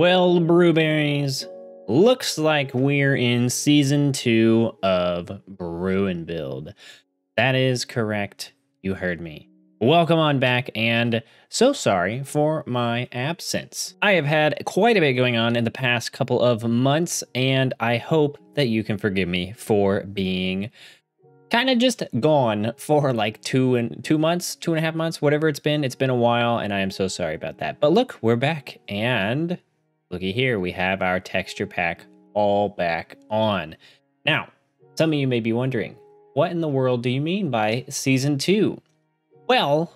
Well, Brewberries, looks like we're in season two of Brew and Build. That is correct. You heard me. Welcome on back, and so sorry for my absence. I have had quite a bit going on in the past couple of months, and I hope that you can forgive me for being kind of just gone for like two and two months, two and a half months, whatever it's been. It's been a while, and I am so sorry about that. But look, we're back, and looky here, we have our texture pack all back on. Now, some of you may be wondering, what in the world do you mean by season two? Well,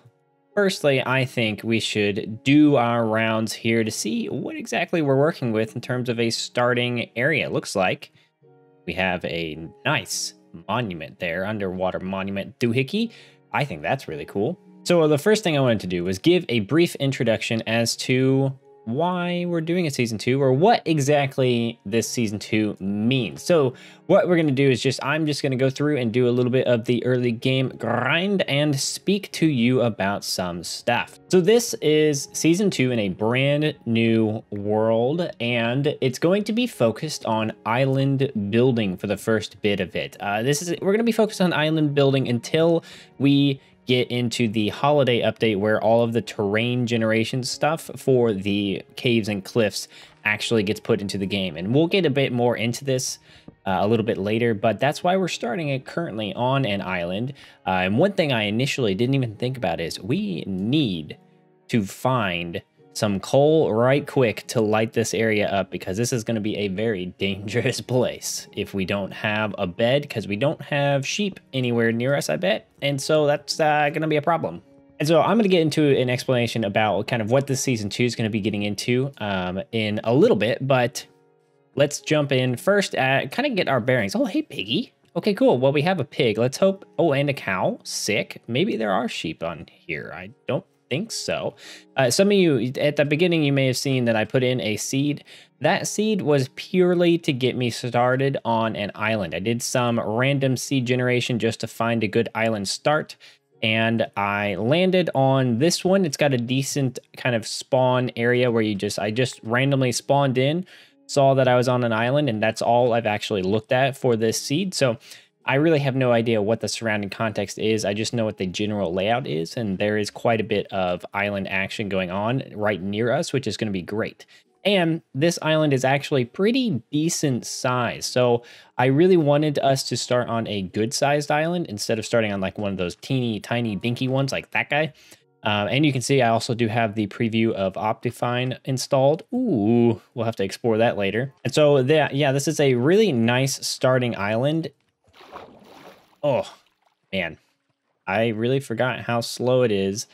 firstly, I think we should do our rounds here to see what exactly we're working with in terms of a starting area. Looks like we have a nice monument there, underwater monument doohickey. I think that's really cool. So the first thing I wanted to do was give a brief introduction as to why we're doing a season two or what exactly this season two means. So what we're going to do is just, I'm just going to go through and do a little bit of the early game grind and speak to you about some stuff. So this is season two in a brand new world and it's going to be focused on island building for the first bit of it. Uh, this is, we're going to be focused on island building until we get into the holiday update where all of the terrain generation stuff for the caves and cliffs actually gets put into the game. And we'll get a bit more into this uh, a little bit later, but that's why we're starting it currently on an island. Uh, and one thing I initially didn't even think about is we need to find some coal right quick to light this area up because this is going to be a very dangerous place if we don't have a bed because we don't have sheep anywhere near us, I bet. And so that's uh, going to be a problem. And so I'm going to get into an explanation about kind of what this season two is going to be getting into um, in a little bit, but let's jump in first at kind of get our bearings. Oh, hey, piggy. Okay, cool. Well, we have a pig. Let's hope. Oh, and a cow. Sick. Maybe there are sheep on here. I don't think so. Uh, some of you, at the beginning, you may have seen that I put in a seed. That seed was purely to get me started on an island. I did some random seed generation just to find a good island start. And I landed on this one. It's got a decent kind of spawn area where you just, I just randomly spawned in, saw that I was on an island, and that's all I've actually looked at for this seed. So I really have no idea what the surrounding context is. I just know what the general layout is, and there is quite a bit of island action going on right near us, which is going to be great. And this island is actually pretty decent size. So I really wanted us to start on a good sized island instead of starting on like one of those teeny tiny dinky ones like that guy. Uh, and you can see I also do have the preview of Optifine installed. Ooh, we'll have to explore that later. And so that, yeah, this is a really nice starting island. Oh, man. I really forgot how slow it is.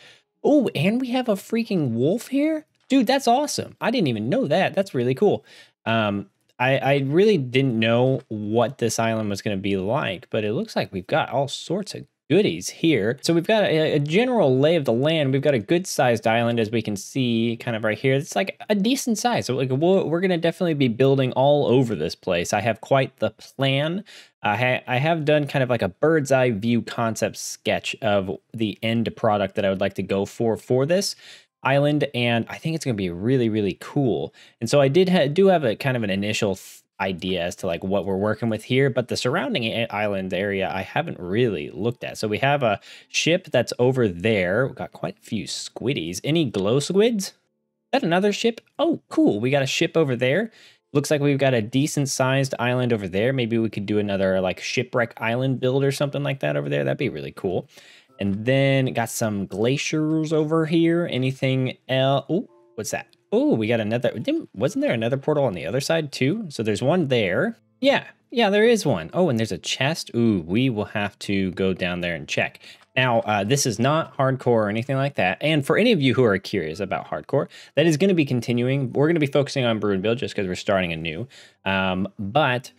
Oh, and we have a freaking wolf here? Dude, that's awesome. I didn't even know that. That's really cool. Um, I, I really didn't know what this island was going to be like, but it looks like we've got all sorts of goodies here. So we've got a, a, general lay of the land. We've got a good sized island as we can see kind of right here. It's like a decent size. So like we're, we're going to definitely be building all over this place. I have quite the plan. I, ha I have done kind of like a bird's eye view concept sketch of the end product that I would like to go for for this island and I think it's going to be really really cool. And so I did ha do have a kind of an initial idea as to like what we're working with here, but the surrounding island area I haven't really looked at. So we have a ship that's over there. We've got quite a few squiddies. Any glow squids? Is that another ship? Oh, cool. We got a ship over there. Looks like we've got a decent sized island over there. Maybe we could do another like shipwreck island build or something like that over there. That'd be really cool. And then got some glaciers over here. Anything else? Oh, what's that? Oh, we got another. Wasn't there another portal on the other side too? So there's one there. Yeah, yeah, there is one. Oh, and there's a chest. Ooh, we will have to go down there and check. Now, uh, this is not hardcore or anything like that. And for any of you who are curious about hardcore, that is going to be continuing. We're going to be focusing on brew and build just because we're starting anew. Um, but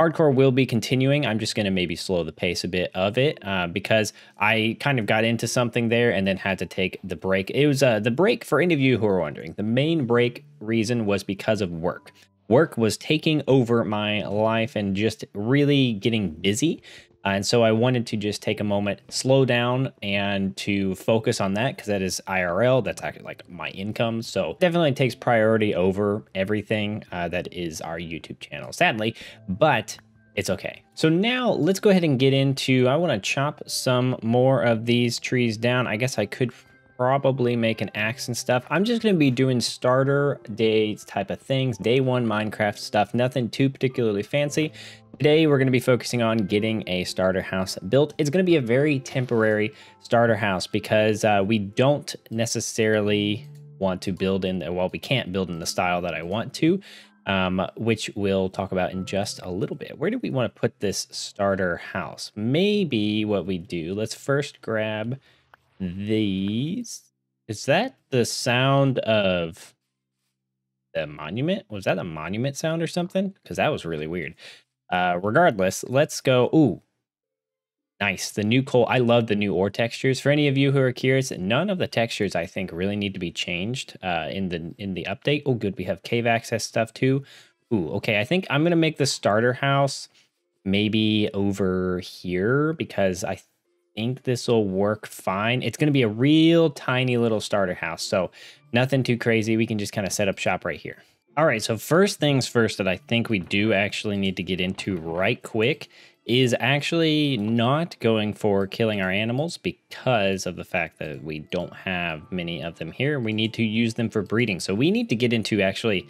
hardcore will be continuing. I'm just going to maybe slow the pace a bit of it uh, because I kind of got into something there and then had to take the break. It was uh, the break for any of you who are wondering. The main break reason was because of work. Work was taking over my life and just really getting busy. Uh, and so I wanted to just take a moment, slow down, and to focus on that because that is IRL. That's actually like my income. So definitely takes priority over everything uh, that is our YouTube channel, sadly, but it's okay. So now let's go ahead and get into, I want to chop some more of these trees down. I guess I could probably make an axe and stuff. I'm just going to be doing starter days type of things, day one Minecraft stuff, nothing too particularly fancy. Today, we're going to be focusing on getting a starter house built. It's going to be a very temporary starter house because uh, we don't necessarily want to build in, the, well, we can't build in the style that I want to, um, which we'll talk about in just a little bit. Where do we want to put this starter house? Maybe what we do, let's first grab these. Is that the sound of the monument? Was that a monument sound or something? Because that was really weird. Uh, regardless, let's go. Ooh, nice. The new coal. I love the new ore textures. For any of you who are curious, none of the textures I think really need to be changed uh, in the in the update. Oh, good. We have cave access stuff too. Ooh, okay. I think I'm gonna make the starter house maybe over here because I think this will work fine. It's going to be a real tiny little starter house. So nothing too crazy. We can just kind of set up shop right here. All right, so first things first that I think we do actually need to get into right quick is actually not going for killing our animals because of the fact that we don't have many of them here. We need to use them for breeding. So we need to get into actually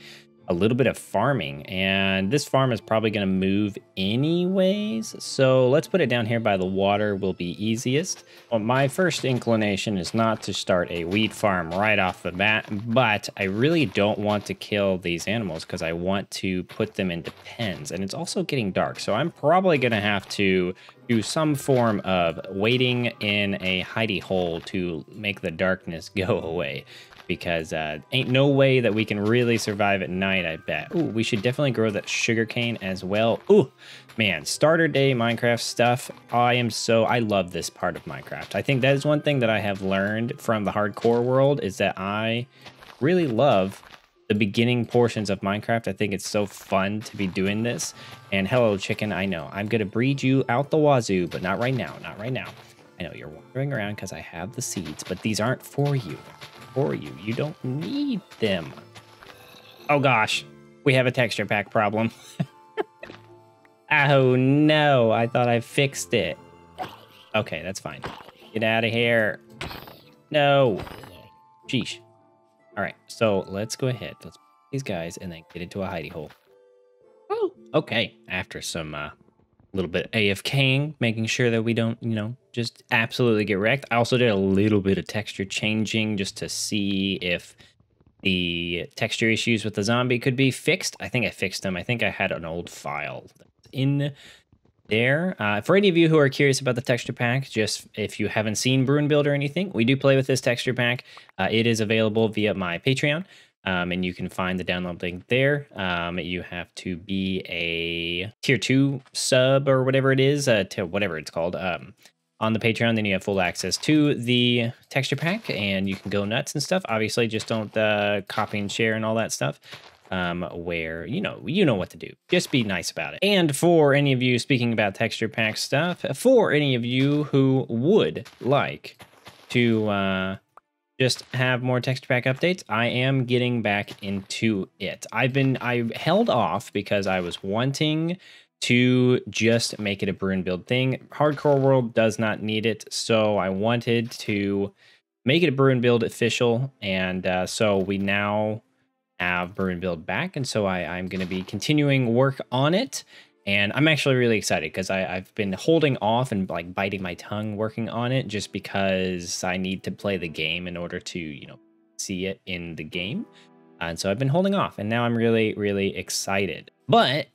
a little bit of farming and this farm is probably going to move anyways. So let's put it down here by the water will be easiest. Well, my first inclination is not to start a weed farm right off the bat but i really don't want to kill these animals because i want to put them into pens and it's also getting dark. So i'm probably going to have to do some form of waiting in a hidey hole to make the darkness go away because uh, ain't no way that we can really survive at night, I bet. Ooh, we should definitely grow that sugarcane as well. Ooh, man, starter day Minecraft stuff. I am so, I love this part of Minecraft. I think that is one thing that I have learned from the hardcore world is that I really love the beginning portions of Minecraft. I think it's so fun to be doing this. And hello, chicken, I know. I'm going to breed you out the wazoo, but not right now, not right now. I know you're wandering around because I have the seeds, but these aren't for you for you. You don't need them. Oh gosh, we have a texture pack problem. oh no, I thought I fixed it. Okay, that's fine. Get out of here. No. Sheesh. All right, so let's go ahead. Let's these guys and then get into a hidey hole. Oh, okay. After some uh, little bit AFKing, making sure that we don't, you know, just absolutely get wrecked. I also did a little bit of texture changing just to see if the texture issues with the zombie could be fixed. I think I fixed them. I think I had an old file in there. Uh, for any of you who are curious about the texture pack, just if you haven't seen and Build or anything, we do play with this texture pack. Uh, it is available via my Patreon. Um, and you can find the download link there. Um, you have to be a tier two sub or whatever it is, uh, to whatever it's called, um, on the Patreon. Then you have full access to the texture pack, and you can go nuts and stuff. Obviously, just don't uh, copy and share and all that stuff. Um, where you know you know what to do. Just be nice about it. And for any of you speaking about texture pack stuff, for any of you who would like to uh, just have more texture pack updates. I am getting back into it. I've been I held off because I was wanting to just make it a and build thing. Hardcore World does not need it, so I wanted to make it a and build official, and uh, so we now have and build back, and so I, I'm going to be continuing work on it. And I'm actually really excited because I've been holding off and like biting my tongue working on it just because I need to play the game in order to, you know, see it in the game. And so I've been holding off and now I'm really, really excited. But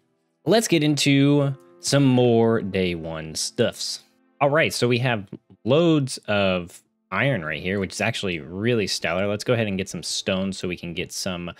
let's get into some more day one stuffs. All right, so we have loads of iron right here, which is actually really stellar. Let's go ahead and get some stone so we can get some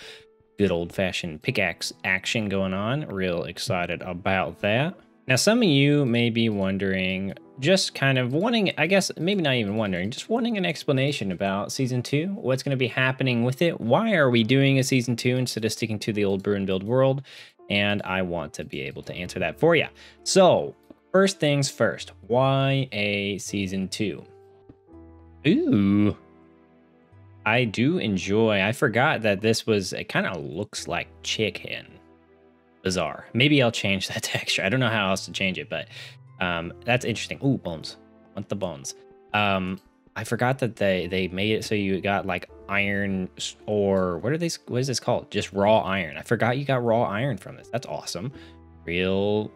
good old-fashioned pickaxe action going on. Real excited about that. Now, some of you may be wondering, just kind of wanting, I guess, maybe not even wondering, just wanting an explanation about Season 2, what's going to be happening with it, why are we doing a Season 2 instead of sticking to the old and build world, and I want to be able to answer that for you. So, first things first, why a Season 2? Ooh, I do enjoy, I forgot that this was, it kind of looks like chicken bizarre. Maybe I'll change that texture. I don't know how else to change it, but um, that's interesting. Ooh, bones. Want the bones. Um, I forgot that they they made it so you got like iron or what are these? What is this called? Just raw iron. I forgot you got raw iron from this. That's awesome. Real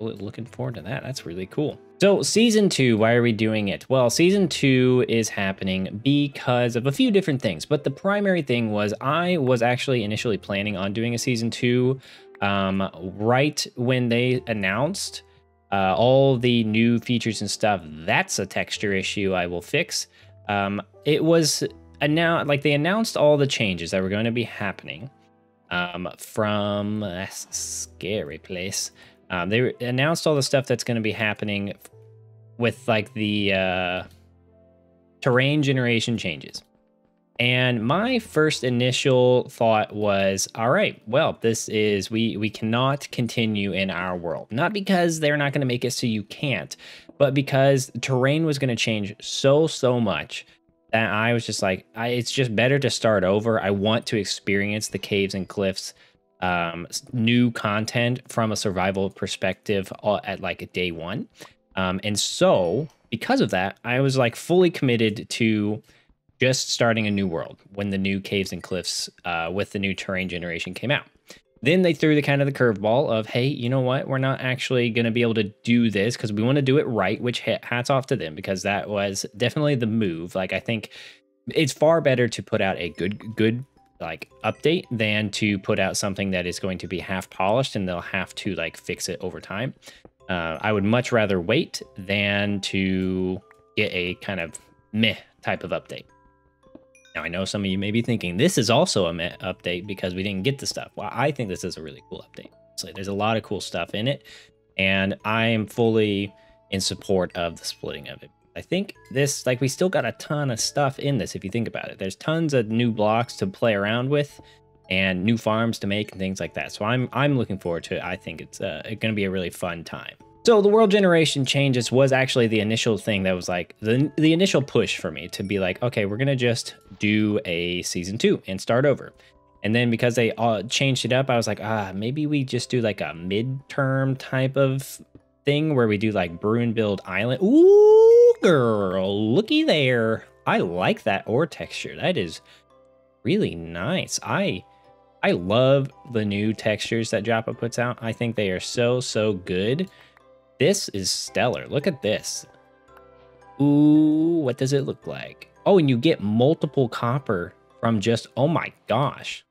looking forward to that. That's really cool. So season two, why are we doing it? Well, season two is happening because of a few different things, but the primary thing was I was actually initially planning on doing a season two um, right when they announced uh, all the new features and stuff. That's a texture issue I will fix. Um, it was announced, like they announced all the changes that were going to be happening um, from a scary place. Um, they announced all the stuff that's going to be happening with like the uh, terrain generation changes. And my first initial thought was, all right, well, this is we we cannot continue in our world. Not because they're not going to make it so you can't, but because terrain was going to change so so much that I was just like, I, it's just better to start over. I want to experience the caves and cliffs um, new content from a survival perspective at like a day one. Um, and so because of that, I was like fully committed to just starting a new world when the new caves and cliffs uh, with the new terrain generation came out. Then they threw the kind of the curveball of, hey, you know what? We're not actually going to be able to do this because we want to do it right, which hats off to them because that was definitely the move. Like, I think it's far better to put out a good, good like update than to put out something that is going to be half polished and they'll have to like fix it over time. Uh, I would much rather wait than to get a kind of meh type of update. Now, I know some of you may be thinking this is also a meh update because we didn't get the stuff. Well, I think this is a really cool update. So there's a lot of cool stuff in it, and I am fully in support of the splitting of it. I think this, like, we still got a ton of stuff in this if you think about it. There's tons of new blocks to play around with and new farms to make and things like that. So I'm I'm looking forward to it. I think it's uh, going to be a really fun time. So the world generation changes was actually the initial thing that was like the the initial push for me to be like, okay, we're gonna just do a season two and start over. And then because they all changed it up, I was like, ah, maybe we just do like a midterm type of thing where we do like brew and build island. Ooh, girl, looky there. I like that ore texture. That is really nice. I I love the new textures that Jappa puts out. I think they are so, so good. This is stellar. Look at this. Ooh, what does it look like? Oh, and you get multiple copper from just, oh my gosh.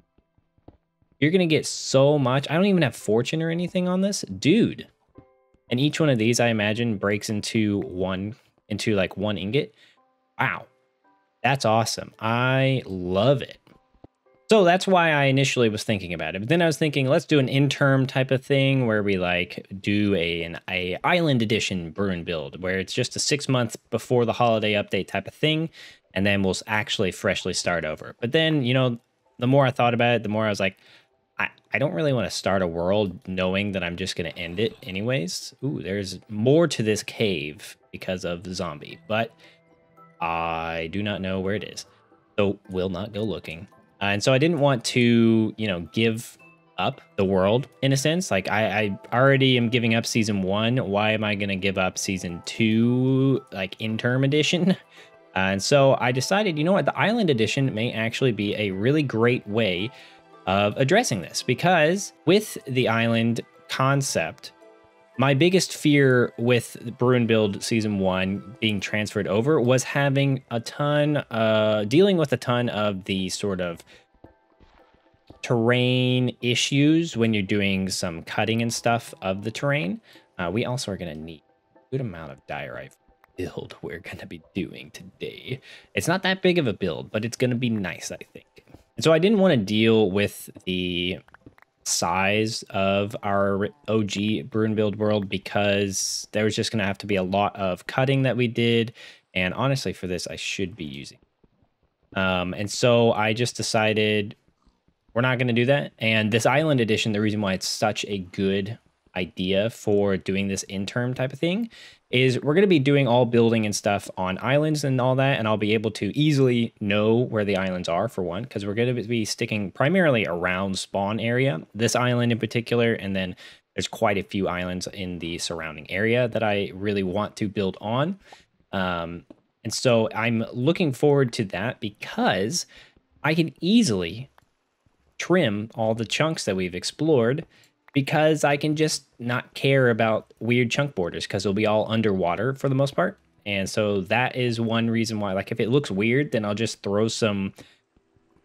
You're going to get so much. I don't even have fortune or anything on this. Dude. And each one of these, I imagine, breaks into one, into like one ingot. Wow. That's awesome. I love it. So that's why I initially was thinking about it. But then I was thinking, let's do an interim type of thing where we like do a an a island edition brew and build, where it's just a six months before the holiday update type of thing, and then we'll actually freshly start over. But then, you know, the more I thought about it, the more I was like, I, I don't really want to start a world knowing that I'm just going to end it anyways. Ooh, there's more to this cave because of the zombie, but I do not know where it is. So will not go looking. Uh, and so I didn't want to, you know, give up the world in a sense. Like I, I already am giving up season one. Why am I going to give up season two, like interim edition? Uh, and so I decided, you know what, the island edition may actually be a really great way of addressing this because with the island concept, my biggest fear with and Build Season 1 being transferred over was having a ton, uh, dealing with a ton of the sort of terrain issues when you're doing some cutting and stuff of the terrain. Uh, we also are going to need a good amount of diorite. build we're going to be doing today. It's not that big of a build, but it's going to be nice, I think. And so I didn't want to deal with the size of our OG Brew Build world because there was just going to have to be a lot of cutting that we did. And honestly, for this, I should be using. Um, and so I just decided we're not going to do that. And this island edition, the reason why it's such a good idea for doing this interim type of thing is we're going to be doing all building and stuff on islands and all that and i'll be able to easily know where the islands are for one because we're going to be sticking primarily around spawn area this island in particular and then there's quite a few islands in the surrounding area that i really want to build on. Um, and so i'm looking forward to that because i can easily trim all the chunks that we've explored because I can just not care about weird chunk borders because it'll be all underwater for the most part. And so that is one reason why, like, if it looks weird, then I'll just throw some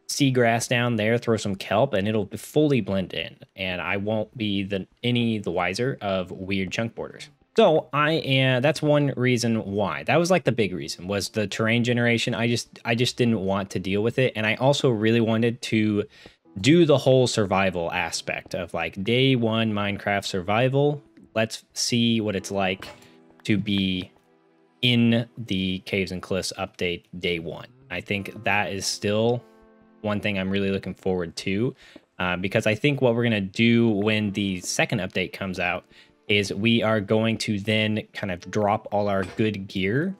seagrass down there, throw some kelp, and it'll fully blend in. And I won't be the any the wiser of weird chunk borders. So I am. That's one reason why. That was like the big reason was the terrain generation. I just I just didn't want to deal with it, and I also really wanted to do the whole survival aspect of like day one Minecraft survival. Let's see what it's like to be in the Caves and Cliffs update day one. I think that is still one thing I'm really looking forward to uh, because I think what we're going to do when the second update comes out is we are going to then kind of drop all our good gear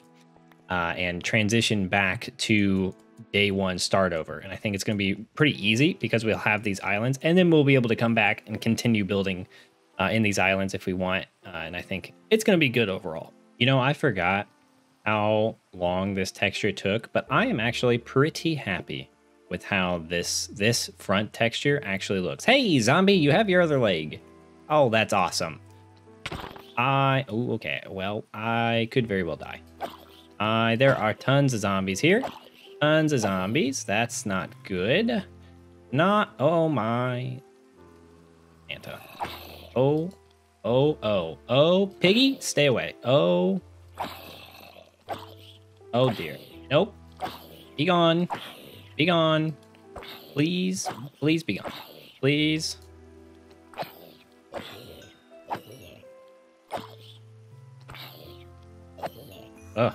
uh, and transition back to day one start over. And I think it's going to be pretty easy because we'll have these islands and then we'll be able to come back and continue building uh, in these islands if we want. Uh, and I think it's going to be good overall. You know, I forgot how long this texture took, but I am actually pretty happy with how this this front texture actually looks. Hey, zombie, you have your other leg. Oh, that's awesome. I, oh, okay. Well, I could very well die. Uh, there are tons of zombies here. Tons of zombies. That's not good. Not, oh my. Santa. Oh, oh, oh, oh. Piggy, stay away. Oh. Oh dear. Nope. Be gone. Be gone. Please, please be gone. Please. Ugh.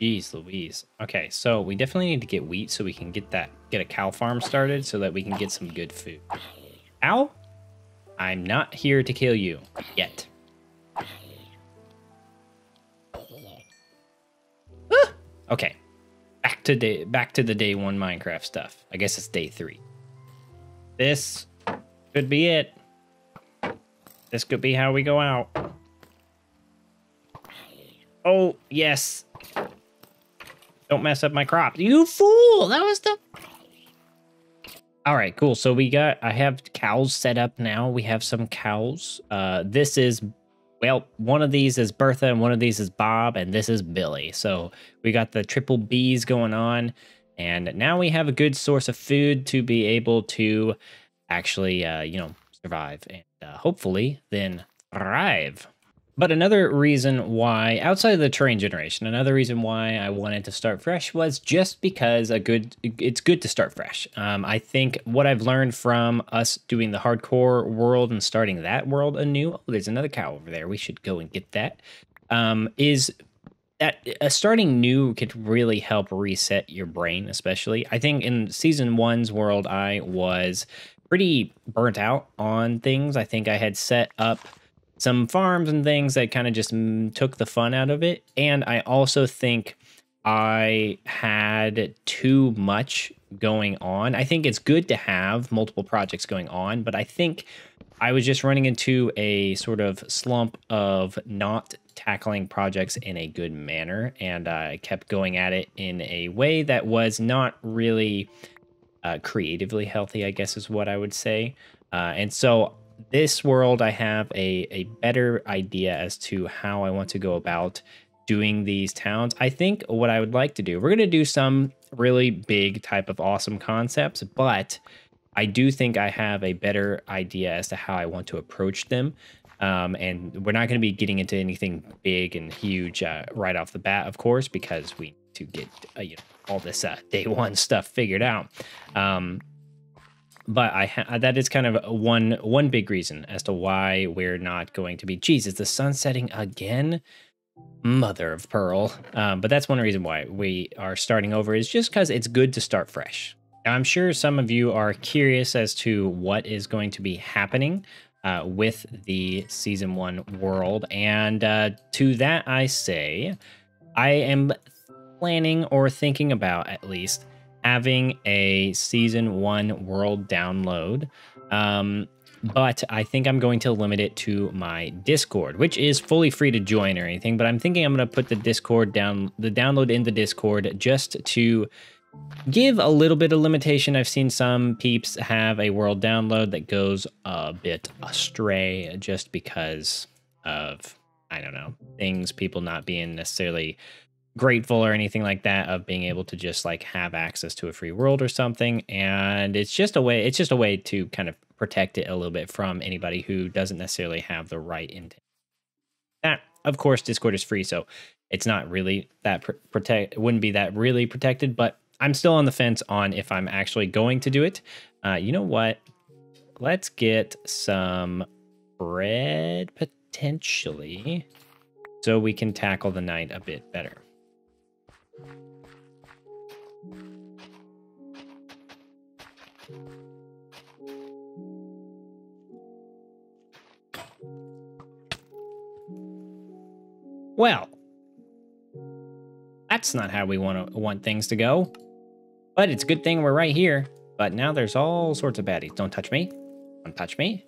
Jeez Louise. Okay, so we definitely need to get wheat so we can get that get a cow farm started so that we can get some good food. Ow! I'm not here to kill you yet. Ah! Okay. Back to day back to the day one Minecraft stuff. I guess it's day three. This could be it. This could be how we go out. Oh, yes. Don't mess up my crop. You fool! That was the... All right, cool. So we got, I have cows set up now. We have some cows. Uh, this is, well, one of these is Bertha and one of these is Bob and this is Billy. So we got the triple B's going on. And now we have a good source of food to be able to actually, uh, you know, survive and uh, hopefully then thrive. But another reason why, outside of the terrain generation, another reason why I wanted to start fresh was just because a good, it's good to start fresh. Um, I think what I've learned from us doing the hardcore world and starting that world anew. Oh, there's another cow over there. We should go and get that. Um, is that uh, starting new could really help reset your brain, especially. I think in season one's world, I was pretty burnt out on things. I think I had set up some farms and things that kind of just mm, took the fun out of it. And I also think I had too much going on. I think it's good to have multiple projects going on, but I think I was just running into a sort of slump of not tackling projects in a good manner. And I kept going at it in a way that was not really uh, creatively healthy, I guess is what I would say. Uh, and so this world, I have a, a better idea as to how I want to go about doing these towns. I think what I would like to do, we're going to do some really big type of awesome concepts, but I do think I have a better idea as to how I want to approach them. Um, and we're not going to be getting into anything big and huge uh, right off the bat, of course, because we need to get uh, you know all this uh, day one stuff figured out. Um, but I ha- that is kind of one one big reason as to why we're not going to be. Geez, is the sun setting again? Mother of pearl. Um, but that's one reason why we are starting over is just because it's good to start fresh. Now, I'm sure some of you are curious as to what is going to be happening uh, with the season one world, and uh, to that I say, I am planning or thinking about at least having a season one world download. Um, but I think I'm going to limit it to my Discord, which is fully free to join or anything. But I'm thinking I'm going to put the Discord down, the download in the Discord just to give a little bit of limitation. I've seen some peeps have a world download that goes a bit astray just because of, I don't know, things, people not being necessarily grateful or anything like that of being able to just like have access to a free world or something. And it's just a way it's just a way to kind of protect it a little bit from anybody who doesn't necessarily have the right intent. That of course discord is free so it's not really that pr- protect it wouldn't be that really protected but i'm still on the fence on if i'm actually going to do it. Uh, you know what? Let's get some bread potentially so we can tackle the night a bit better Well, that's not how we want to want things to go. But it's a good thing we're right here. But now there's all sorts of baddies. Don't touch me. Don't touch me.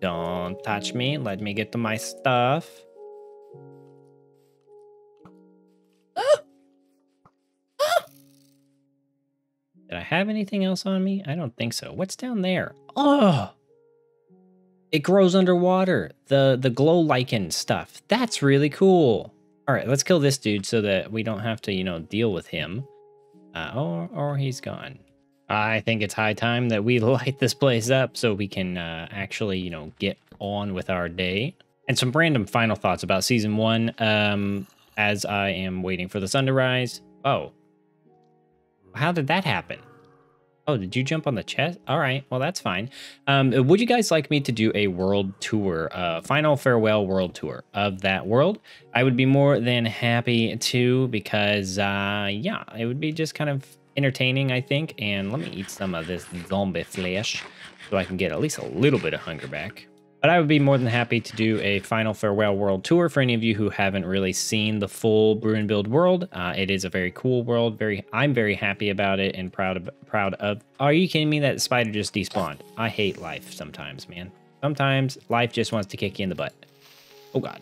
Don't touch me. Let me get to my stuff. Did I have anything else on me? I don't think so. What's down there? Oh, it grows underwater. The the glow lichen stuff. That's really cool. All right, let's kill this dude so that we don't have to, you know, deal with him. Uh, or or he's gone. I think it's high time that we light this place up so we can uh, actually, you know, get on with our day. And some random final thoughts about season one. Um, as I am waiting for the sun to rise. Oh, how did that happen? Oh, did you jump on the chest? All right, well, that's fine. Um, would you guys like me to do a world tour, uh, final farewell world tour of that world? I would be more than happy to because, uh, yeah, it would be just kind of entertaining, I think. And let me eat some of this zombie flesh so I can get at least a little bit of hunger back. But I would be more than happy to do a final farewell world tour for any of you who haven't really seen the full and Build world. Uh, it is a very cool world. Very, I'm very happy about it and proud of. Proud of. Are you kidding me? That spider just despawned. I hate life sometimes, man. Sometimes life just wants to kick you in the butt. Oh God.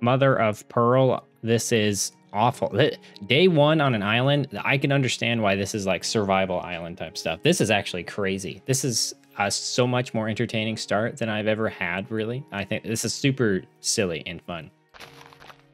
Mother of Pearl. This is awful. Day one on an island. I can understand why this is like survival island type stuff. This is actually crazy. This is a so much more entertaining start than I've ever had, really. I think this is super silly and fun.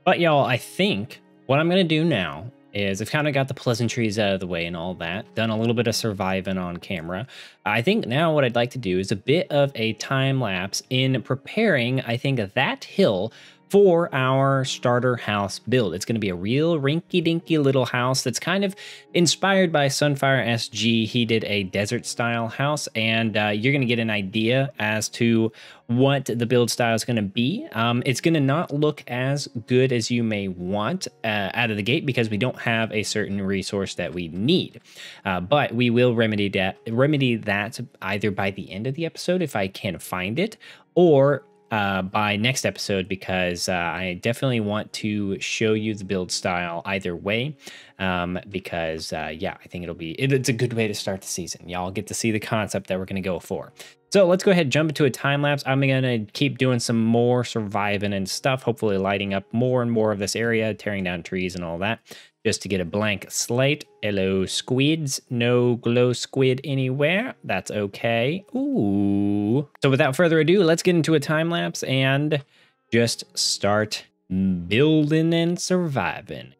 But y'all, I think what I'm going to do now is I've kind of got the pleasantries out of the way and all that, done a little bit of surviving on camera. I think now what I'd like to do is a bit of a time lapse in preparing, I think, that hill for our starter house build. It's going to be a real rinky dinky little house that's kind of inspired by Sunfire SG. He did a desert style house, and uh, you're going to get an idea as to what the build style is going to be. Um, it's going to not look as good as you may want uh, out of the gate because we don't have a certain resource that we need. Uh, but we will remedy that, remedy that either by the end of the episode if I can find it, or uh, by next episode because uh, I definitely want to show you the build style either way. Um, because uh, yeah, I think it'll be it, it's a good way to start the season. Y'all get to see the concept that we're gonna go for. So let's go ahead jump into a time lapse. I'm gonna keep doing some more surviving and stuff. Hopefully lighting up more and more of this area, tearing down trees and all that just to get a blank slate. Hello, squids. No glow squid anywhere. That's okay. Ooh. So without further ado, let's get into a time lapse and just start building and surviving.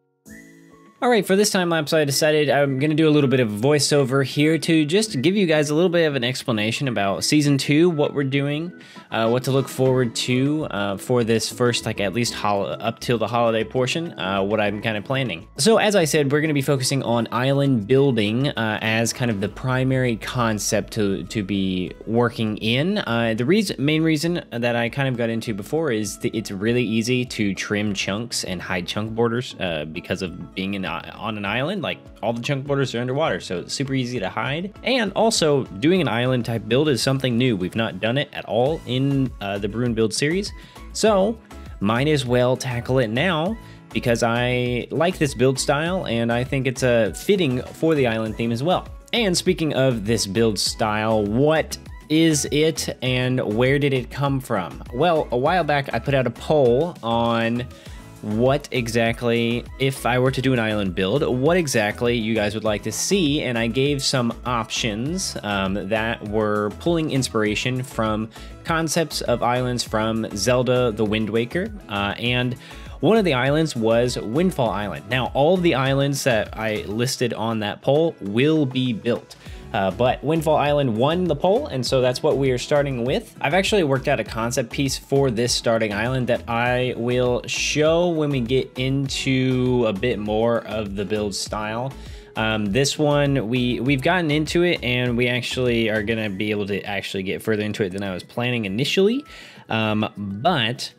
All right, for this time lapse, I decided I'm going to do a little bit of voiceover here to just give you guys a little bit of an explanation about season two, what we're doing, uh, what to look forward to uh, for this first, like at least up till the holiday portion, uh, what I'm kind of planning. So, as I said, we're going to be focusing on island building uh, as kind of the primary concept to to be working in. Uh, the reason, main reason that I kind of got into before is it's really easy to trim chunks and hide chunk borders uh, because of being in on an island, like all the chunk borders are underwater, so it's super easy to hide. And also, doing an island type build is something new. We've not done it at all in uh, the and Build series, so might as well tackle it now because I like this build style and I think it's uh, fitting for the island theme as well. And speaking of this build style, what is it and where did it come from? Well, a while back I put out a poll on what exactly, if I were to do an island build, what exactly you guys would like to see. And I gave some options um, that were pulling inspiration from concepts of islands from Zelda the Wind Waker. Uh, and one of the islands was Windfall Island. Now, all of the islands that I listed on that poll will be built. Uh, but Windfall Island won the poll, and so that's what we are starting with. I've actually worked out a concept piece for this starting island that I will show when we get into a bit more of the build style. Um, this one, we, we've gotten into it, and we actually are going to be able to actually get further into it than I was planning initially. Um, but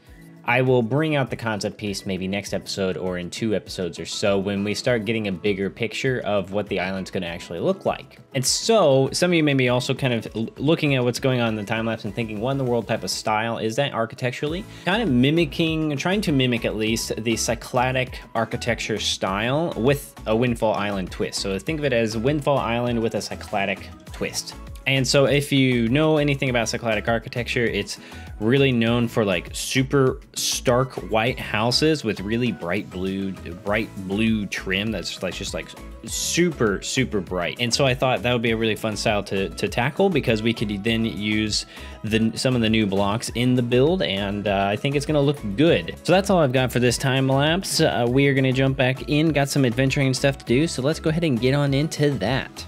I will bring out the concept piece maybe next episode or in two episodes or so when we start getting a bigger picture of what the island's going to actually look like. And so, some of you may be also kind of looking at what's going on in the time lapse and thinking, what in the world type of style is that architecturally? Kind of mimicking, trying to mimic at least, the Cycladic architecture style with a Windfall Island twist. So think of it as Windfall Island with a Cycladic twist. And so if you know anything about Cycladic architecture, it's really known for like super stark white houses with really bright blue bright blue trim that's like just like super super bright. And so i thought that would be a really fun style to, to tackle because we could then use the some of the new blocks in the build and uh, i think it's going to look good. So that's all i've got for this time lapse. Uh, we are going to jump back in. Got some adventuring stuff to do so let's go ahead and get on into that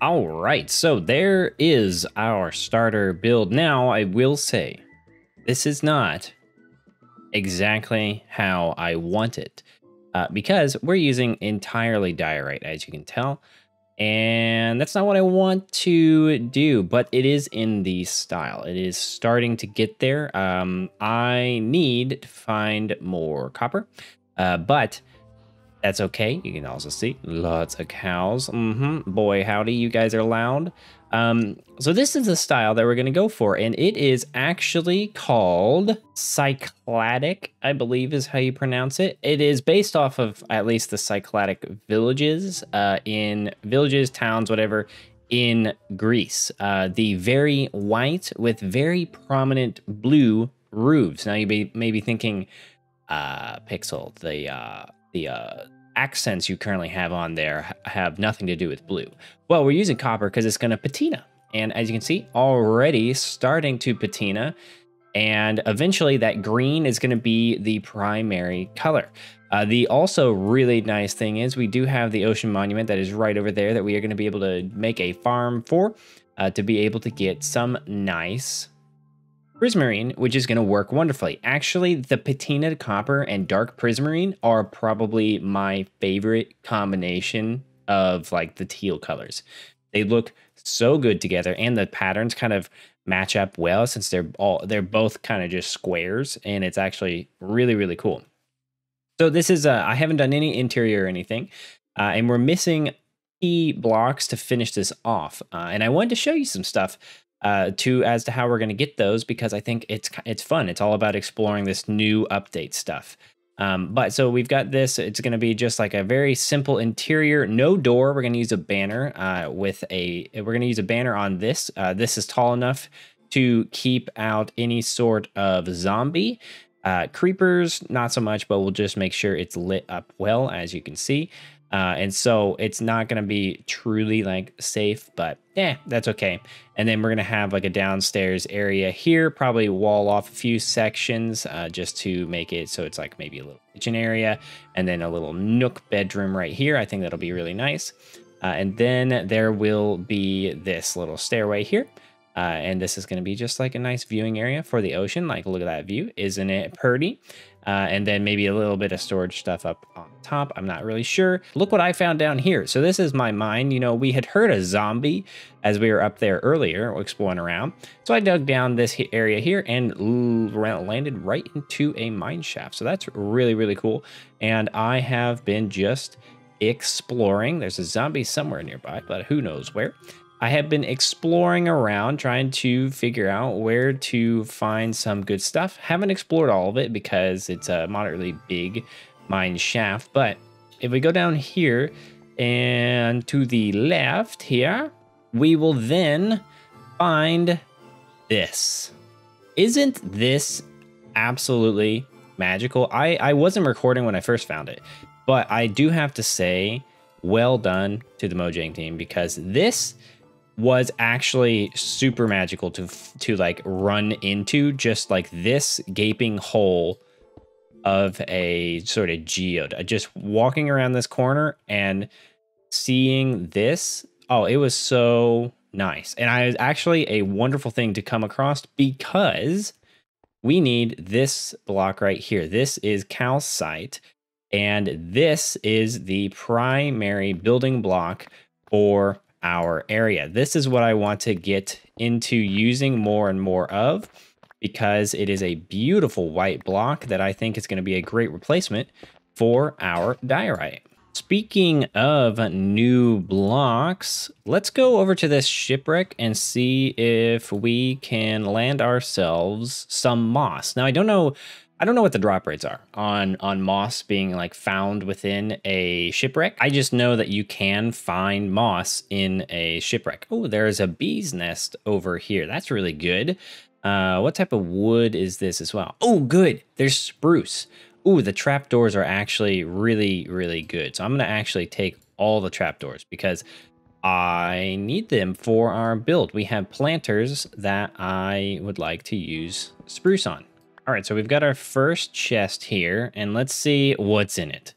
all right, so there is our starter build. Now, I will say, this is not exactly how I want it uh, because we're using entirely diorite, as you can tell. And that's not what I want to do, but it is in the style. It is starting to get there. Um, I need to find more copper, uh, but that's okay. You can also see lots of cows. Mm-hmm. Boy, howdy, you guys are loud. Um, so this is the style that we're going to go for, and it is actually called Cycladic, I believe is how you pronounce it. It is based off of at least the Cycladic villages uh, in villages, towns, whatever, in Greece. Uh, the very white with very prominent blue roofs. Now you may, may be thinking, uh, Pixel, the uh, the uh, accents you currently have on there have nothing to do with blue. Well, we're using copper because it's going to patina. And as you can see, already starting to patina. And eventually that green is going to be the primary color. Uh, the also really nice thing is we do have the ocean monument that is right over there that we are going to be able to make a farm for uh, to be able to get some nice prismarine, which is going to work wonderfully. Actually, the patinaed copper and dark prismarine are probably my favorite combination of like the teal colors. They look so good together and the patterns kind of match up well since they're all they're both kind of just squares and it's actually really really cool. So this is uh, I haven't done any interior or anything uh, and we're missing key blocks to finish this off. Uh, and I wanted to show you some stuff uh, to as to how we're going to get those because I think it's it's fun. It's all about exploring this new update stuff. Um, but so we've got this. It's going to be just like a very simple interior, no door. We're going to use a banner uh, with a. We're going to use a banner on this. Uh, this is tall enough to keep out any sort of zombie. Uh, creepers, not so much, but we'll just make sure it's lit up well, as you can see. Uh, and so it's not going to be truly like safe, but yeah, that's okay. And then we're going to have like a downstairs area here, probably wall off a few sections uh, just to make it so it's like maybe a little kitchen area and then a little nook bedroom right here. I think that'll be really nice. Uh, and then there will be this little stairway here. Uh, and this is going to be just like a nice viewing area for the ocean. Like, look at that view. Isn't it pretty? Uh, and then maybe a little bit of storage stuff up on top. I'm not really sure. Look what I found down here. So this is my mine. You know, we had heard a zombie as we were up there earlier exploring around. So I dug down this area here and landed right into a mine shaft. So that's really, really cool. And I have been just exploring. There's a zombie somewhere nearby, but who knows where. I have been exploring around trying to figure out where to find some good stuff. Haven't explored all of it because it's a moderately big mine shaft, but if we go down here and to the left here, we will then find this. Isn't this absolutely magical? I, I wasn't recording when I first found it, but I do have to say, well done to the Mojang team because this was actually super magical to to like run into just like this gaping hole of a sort of geode. Uh, just walking around this corner and seeing this oh it was so nice. And i was actually a wonderful thing to come across because we need this block right here. This is calcite and this is the primary building block for our area. This is what I want to get into using more and more of because it is a beautiful white block that I think is going to be a great replacement for our diorite. Speaking of new blocks, let's go over to this shipwreck and see if we can land ourselves some moss. Now, I don't know I don't know what the drop rates are on on moss being like found within a shipwreck. I just know that you can find moss in a shipwreck. Oh, there's a bee's nest over here. That's really good. Uh, what type of wood is this as well? Oh, good. There's spruce. Ooh, the trapdoors are actually really, really good. So I'm going to actually take all the trapdoors because I need them for our build. We have planters that I would like to use spruce on. All right, so we've got our first chest here, and let's see what's in it.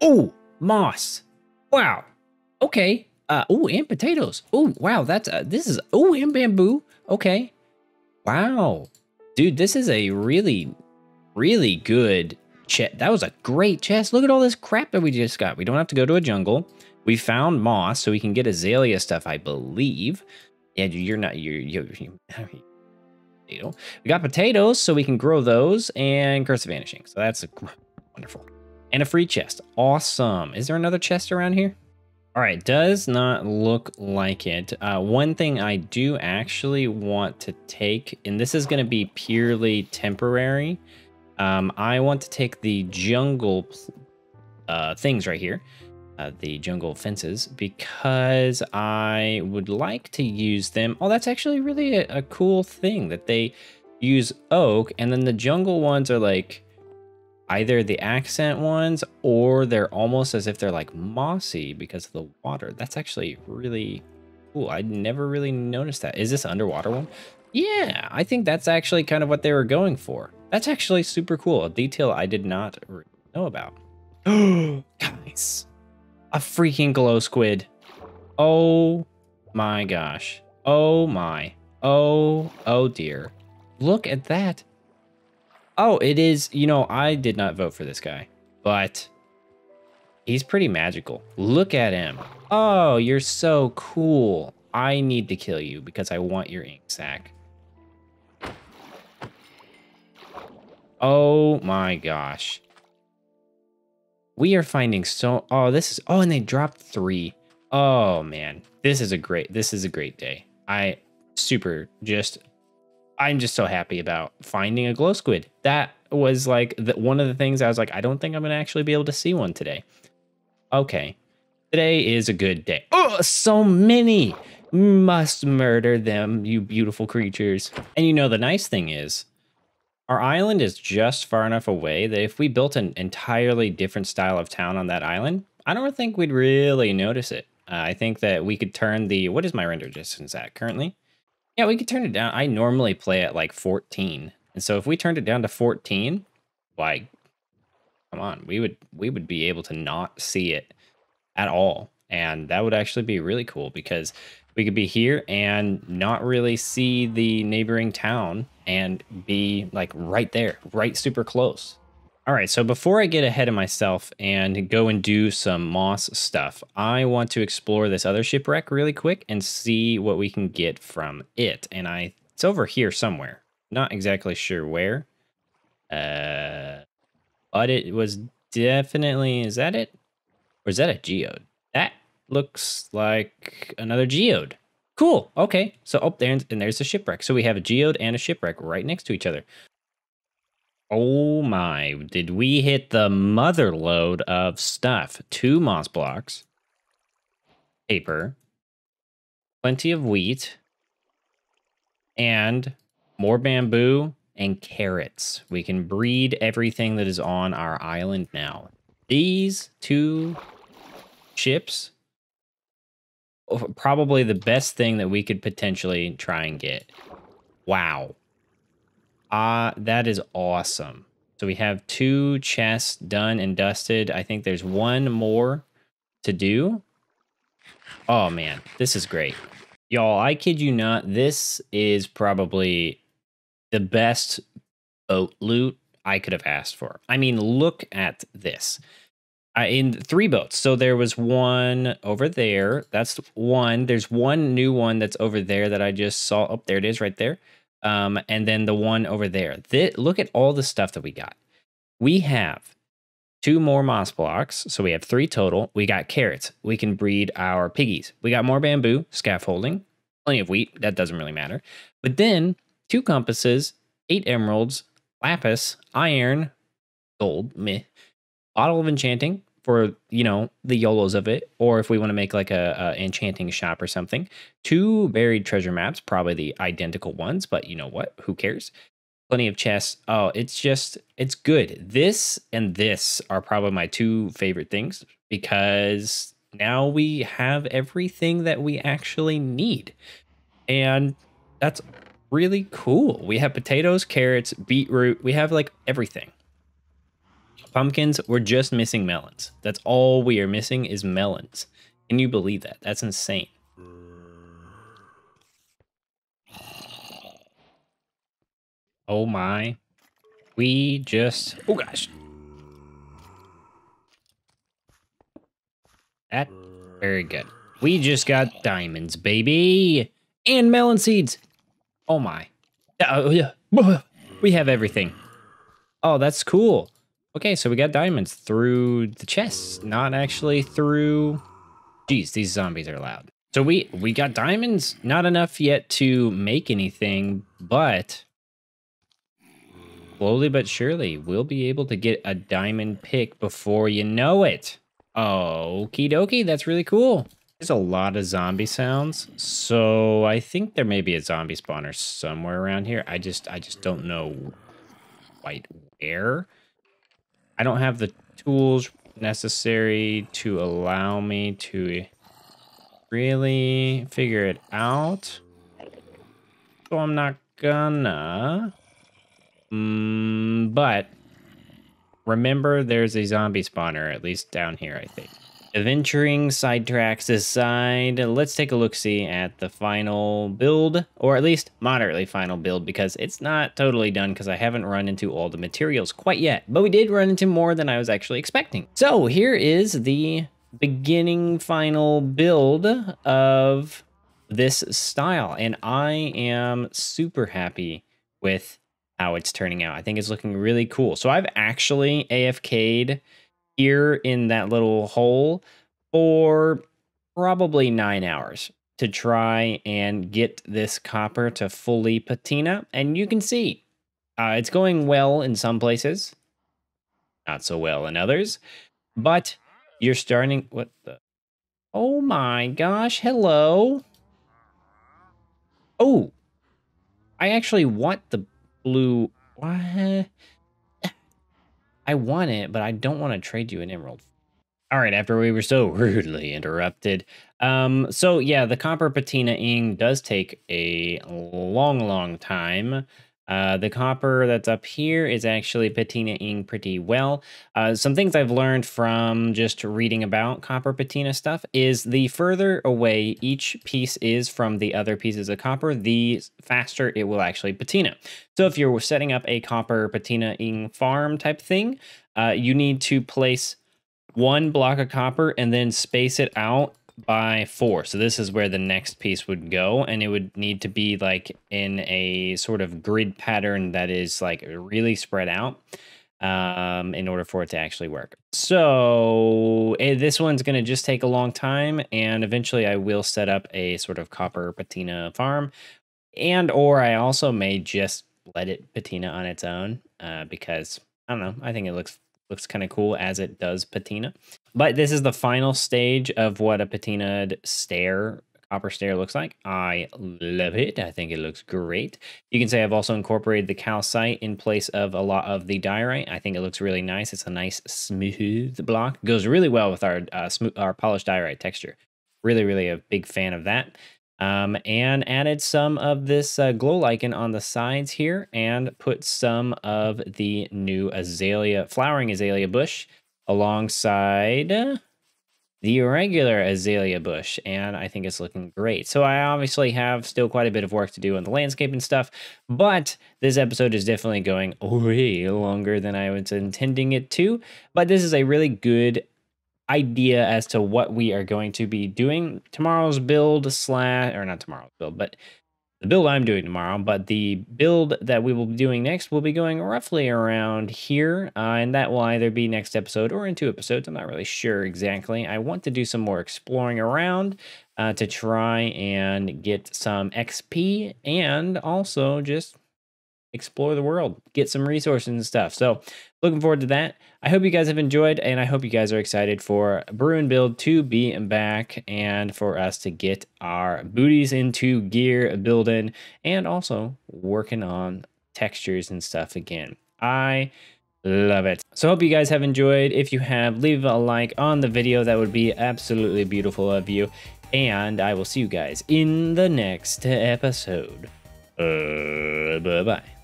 Oh, moss. Wow. Okay. Uh, oh, and potatoes. Oh, wow. That's uh, this is oh, and bamboo. Okay. Wow, dude, this is a really, really good chest. That was a great chest. Look at all this crap that we just got. We don't have to go to a jungle. We found moss, so we can get azalea stuff, I believe. Yeah, you're not. You're. you're, you're potato. We got potatoes, so we can grow those, and Curse of Vanishing. So that's wonderful. And a free chest. Awesome. Is there another chest around here? All right, does not look like it. Uh, one thing I do actually want to take, and this is going to be purely temporary. Um, I want to take the jungle uh, things right here uh, the jungle fences because I would like to use them. Oh, that's actually really a, a cool thing that they use oak and then the jungle ones are like either the accent ones or they're almost as if they're like mossy because of the water. That's actually really cool. I never really noticed that. Is this underwater one? Yeah, I think that's actually kind of what they were going for. That's actually super cool. A detail I did not know about. Oh guys, a freaking glow squid. Oh my gosh. Oh my. Oh, oh dear. Look at that. Oh, it is, you know, I did not vote for this guy, but he's pretty magical. Look at him. Oh, you're so cool. I need to kill you because I want your ink sac. Oh my gosh. We are finding so, oh, this is, oh, and they dropped three. Oh man, this is a great, this is a great day. I super just, I'm just so happy about finding a glow squid. That was like the, one of the things I was like, I don't think I'm going to actually be able to see one today. Okay. Today is a good day. Oh, so many. Must murder them, you beautiful creatures. And you know, the nice thing is, our island is just far enough away that if we built an entirely different style of town on that island, I don't think we'd really notice it. Uh, I think that we could turn the what is my render distance at currently? Yeah, we could turn it down. I normally play at like 14. And so if we turned it down to 14, like come on, we would we would be able to not see it at all. And that would actually be really cool because we could be here and not really see the neighboring town and be like right there, right super close. All right, so before I get ahead of myself and go and do some moss stuff, I want to explore this other shipwreck really quick and see what we can get from it. And I it's over here somewhere. Not exactly sure where. Uh but it was definitely is that it? Or is that a geode? That looks like another geode. Cool. Okay. So up oh, there and there's a shipwreck. So we have a geode and a shipwreck right next to each other. Oh my, did we hit the mother lode of stuff? Two moss blocks, paper, plenty of wheat, and more bamboo and carrots. We can breed everything that is on our island now. These two ships, probably the best thing that we could potentially try and get. Wow. Ah, uh, that is awesome. So we have two chests done and dusted. I think there's one more to do. Oh man, this is great. Y'all, I kid you not, this is probably the best boat loot I could have asked for. I mean, look at this. Uh, in three boats. So there was one over there. That's one. There's one new one that's over there that I just saw. Oh, there it is right there. Um, and then the one over there. This, look at all the stuff that we got. We have two more moss blocks. So we have three total. We got carrots. We can breed our piggies. We got more bamboo, scaffolding, plenty of wheat. That doesn't really matter. But then two compasses, eight emeralds, lapis, iron, gold, meh, bottle of enchanting, for you know the yolos of it or if we want to make like a, a, enchanting shop or something. Two buried treasure maps probably the identical ones but you know what? Who cares? Plenty of chests. Oh it's just it's good. This and this are probably my two favorite things because now we have everything that we actually need. And that's really cool. We have potatoes carrots beetroot we have like everything pumpkins. We're just missing melons. That's all we are missing is melons. Can you believe that? That's insane. Oh my. We just... Oh gosh. That... Very good. We just got diamonds, baby. And melon seeds. Oh my. Uh, oh yeah. We have everything. Oh, that's cool. Okay, so we got diamonds through the chests, not actually through... Jeez, these zombies are loud. So we, we got diamonds, not enough yet to make anything, but slowly but surely we'll be able to get a diamond pick before you know it. Okie dokie, that's really cool. There's a lot of zombie sounds, so I think there may be a zombie spawner somewhere around here. I just I just don't know quite where. I don't have the tools necessary to allow me to really figure it out. So I'm not gonna. Mm, but remember, there's a zombie spawner, at least down here, I think. Adventuring sidetracks aside, let's take a look-see at the final build, or at least moderately final build, because it's not totally done because I haven't run into all the materials quite yet, but we did run into more than I was actually expecting. So here is the beginning final build of this style, and I am super happy with how it's turning out. I think it's looking really cool. So I've actually AFK'd here in that little hole for probably nine hours to try and get this copper to fully patina. And you can see uh, it's going well in some places, not so well in others, but you're starting. What the? Oh my gosh, hello. Oh, I actually want the blue. What? I want it, but I don't want to trade you an emerald. All right, after we were so rudely interrupted. Um, so yeah, the copper patina ing does take a long, long time. Uh, the copper that's up here is actually patinaing pretty well. Uh, some things I've learned from just reading about copper patina stuff is the further away each piece is from the other pieces of copper, the faster it will actually patina. So if you're setting up a copper patinaing farm type thing, uh, you need to place one block of copper and then space it out by four. So this is where the next piece would go, and it would need to be like in a sort of grid pattern that is like really spread out um, in order for it to actually work. So eh, this one's going to just take a long time, and eventually I will set up a sort of copper patina farm, and or I also may just let it patina on its own uh, because I don't know. I think it looks looks kind of cool as it does patina. But this is the final stage of what a patinaed stair, copper stair looks like. I love it. I think it looks great. You can say I've also incorporated the calcite in place of a lot of the diorite. I think it looks really nice. It's a nice smooth block. Goes really well with our uh, smooth, our polished diorite texture. Really, really a big fan of that. Um, and added some of this uh, glow lichen on the sides here and put some of the new azalea, flowering azalea bush alongside the regular azalea bush and I think it's looking great. So I obviously have still quite a bit of work to do on the landscape and stuff, but this episode is definitely going way longer than I was intending it to. But this is a really good idea as to what we are going to be doing. Tomorrow's build slash, or not tomorrow's build, but the build I'm doing tomorrow, but the build that we will be doing next will be going roughly around here, uh, and that will either be next episode or in two episodes. I'm not really sure exactly. I want to do some more exploring around uh, to try and get some XP and also just explore the world, get some resources and stuff. So, looking forward to that. I hope you guys have enjoyed, and I hope you guys are excited for Brew and Build to be back and for us to get our booties into gear building and also working on textures and stuff again. I love it. So hope you guys have enjoyed. If you have, leave a like on the video. That would be absolutely beautiful of you. And I will see you guys in the next episode. Uh, bye-bye.